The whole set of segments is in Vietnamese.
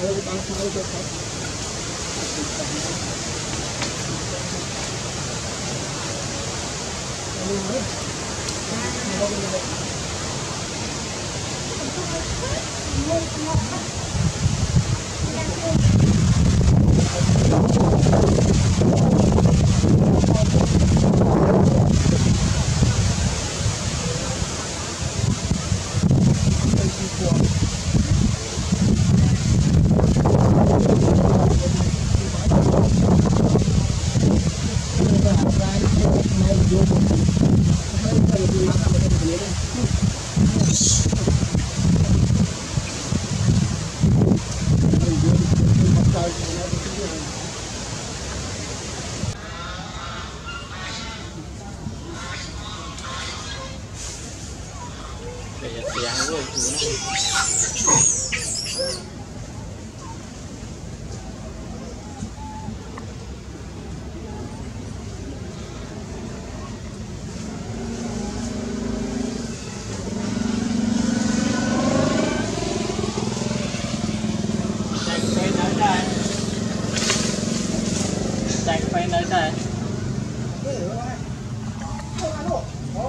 để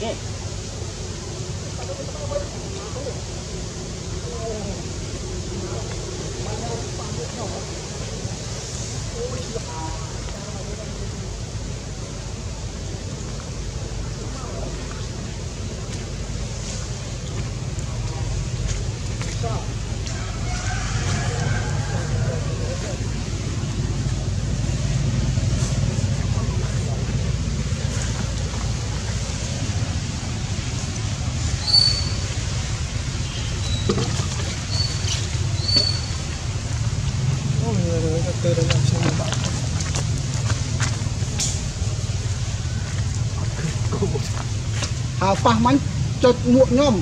again. Hào pa mánh muộn nhom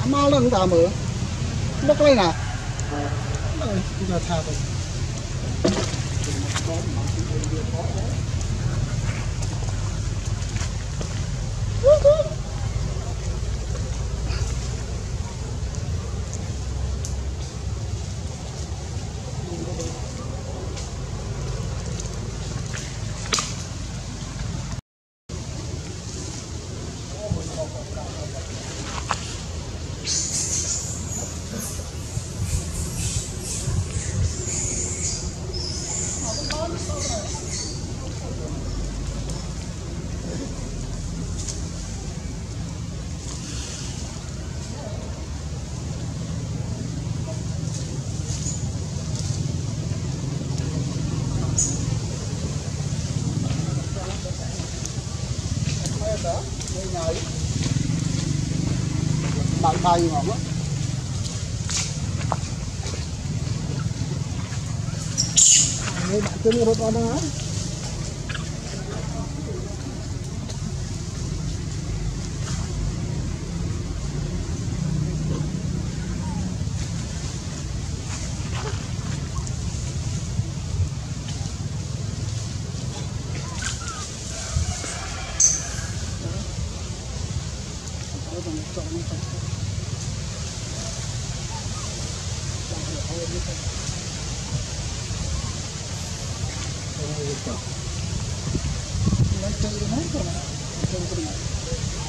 à mau lên ta mở. Bốc lên à? Ôi, bây rồi. Bay mà quá Đây bạn chân rốt vào đó. Lấy chân cái này.